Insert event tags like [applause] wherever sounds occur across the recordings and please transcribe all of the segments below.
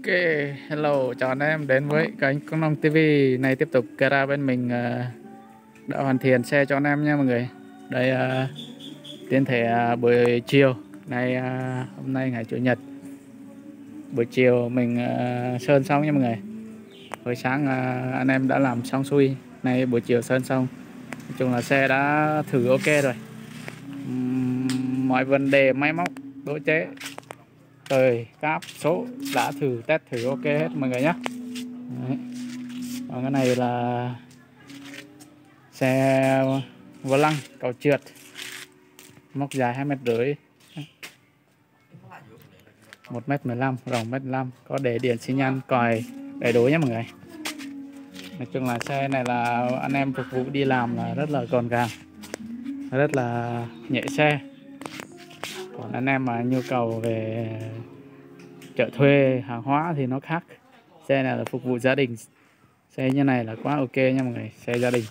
Ok, hello, chào anh em đến với kênh Công Nông TV này tiếp tục gara bên mình ờ, đã hoàn thiện xe cho anh em nha mọi người. Đây uh, tiến thể ờ, buổi chiều, nay hôm nay ngày chủ nhật. Buổi chiều mình sơn xong nha mọi người. Hồi sáng anh em đã làm xong xuôi, nay buổi chiều sơn xong. Nói chung là xe đã thử ok rồi. Mọi vấn đề máy móc, độ chế tời cáp, số, đã thử, test thử, ok hết mọi người nhé Đấy. còn cái này là xe vô lăng, cầu trượt. Móc dài hai mét rưỡi. Một mét mười lăm, rộng mét lăm, có để điện xi nhan còi đầy đủ nhé mọi người. Nói chung là xe này là anh em phục vụ đi làm là rất là gọn gàng, rất là nhẹ xe còn anh em mà nhu cầu về chợ thuê hàng hóa thì nó khác. Xe này là phục vụ gia đình. Xe như này là quá ok nha mọi người xe gia đình.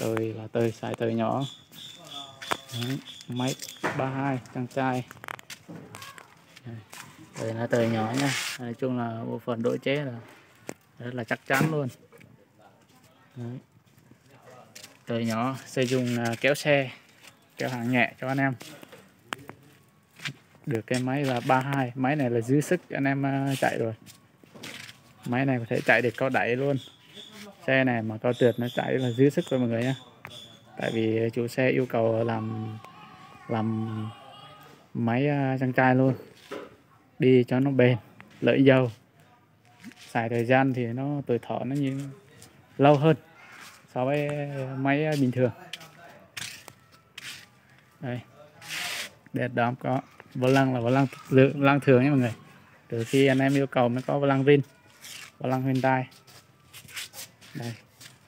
Tôi là tôi xài tôi nhỏ. Đấy, máy 32 trang trai. Đây là tơi nhỏ nha. Nói chung là bộ phận độ chế là rất là chắc chắn luôn. Đấy. tời nhỏ sử dụng à, kéo xe kéo hàng nhẹ cho anh em được cái máy là 32 máy này là dư sức anh em ờ, chạy rồi. Máy này có thể chạy được cao đẩy luôn. Xe này mà cao trượt nó chạy là dư sức rồi mọi người nhé tại vì chủ xe yêu cầu làm làm máy ờ, trang trai luôn. Đi cho nó bền, lợi dầu. Xài thời gian thì nó, tuổi thọ nó như lâu hơn so với máy ờ, bình thường. Đây. Đèn đóm có vô lăng là vô lăng lượng lăng thường nhé mọi người. Từ khi anh em yêu cầu mới có vô lăng vin vô lăng Hyundai. Đây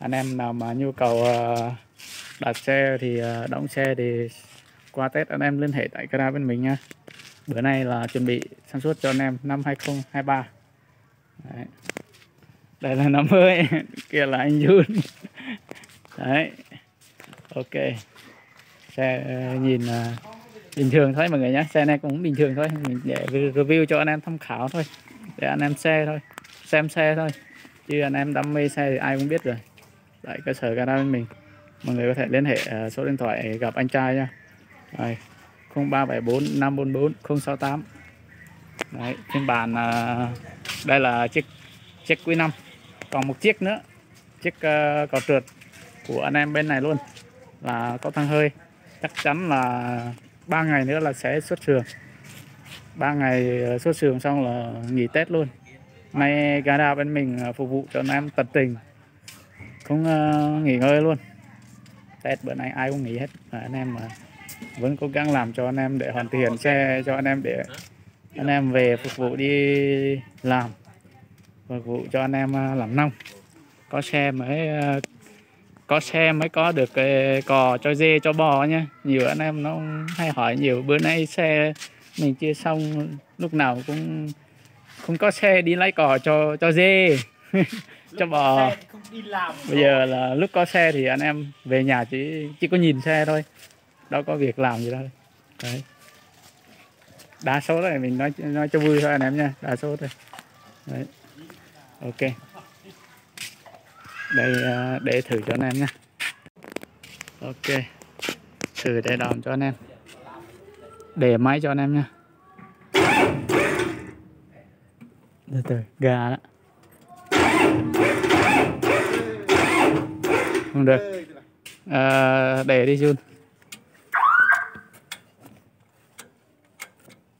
anh em nào mà nhu cầu ờ, đặt xe thì ờ, đóng xe thì qua Tết anh em liên hệ tại gara bên mình nha bữa nay là chuẩn bị sản xuất cho anh em năm 2023 đấy. đây là năm mới [laughs] kia là anh Jun [laughs] đấy. Ok. Xe ờ, nhìn ờ, bình thường thôi mọi người nhé. Xe này cũng bình thường thôi. Mình để review cho anh em tham khảo thôi. Để anh em xe thôi. Xem xe thôi. Chứ anh em đam mê xe thì ai cũng biết rồi. Tại cơ sở gara bên mình. Mọi người có thể liên hệ ờ, số điện thoại gặp anh trai nha. Rồi 0374 544 068 Đấy, phiên bản ờ, đây là chiếc chiếc quý 5 còn một chiếc nữa. Chiếc uh, cò trượt của anh em bên này luôn. Là có thang hơi. Chắc chắn là ba ngày nữa là sẽ xuất sườn ba ngày ờ, xuất sườn xong là nghỉ tết luôn. Nay gara bên mình ờ, phục vụ cho anh em tận tình. Không ờ, nghỉ ngơi luôn. Tết bữa nay ai cũng nghỉ hết. Và anh em mà vẫn cố gắng làm cho anh em để hoàn thiện xe cho anh em để anh em về phục vụ đi làm. Phục vụ cho anh em làm nông. Có xe mới có xe mới có được cái cò cho dê cho bò nha nhiều anh em nó hay hỏi nhiều. Bữa nay xe mình chia xong lúc nào cũng không có xe đi lấy cò cho cho dê. [laughs] Cho bò. bây giờ là lúc có xe thì anh em về nhà chỉ chỉ có nhìn xe thôi. Đâu có việc làm gì đâu. Đấy. Đa số là mình nói nói cho vui thôi anh em nha đa số thôi. Đấy. Ok đây ờ, để thử cho anh em nha ok. Thử để đòn cho anh em. Để máy cho anh em nha từ từ gà đó. Không được. À, để đi Jun.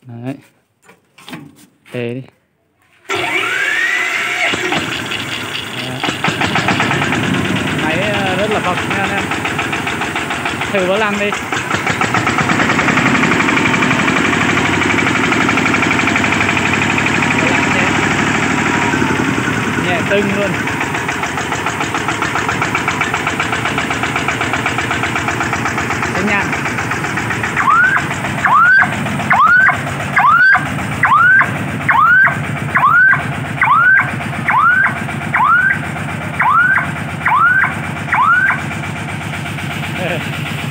Đấy. Để đi Đó. máy ờ, nha anh em. Thử vào lăng đi. Nhẹ tưng luôn Thế nha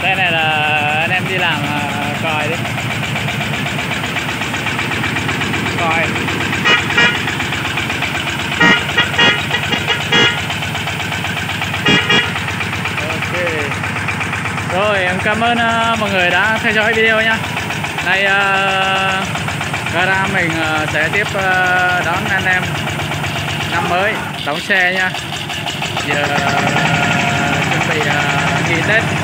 đây này là anh em đi làm à, còi đi còi rồi em cảm ơn uh, mọi người đã theo dõi video nha. Nay uh, gara mình uh, sẽ tiếp uh, đón anh em năm mới đóng xe nha. Giờ uh, chuẩn bị uh, nghỉ tết.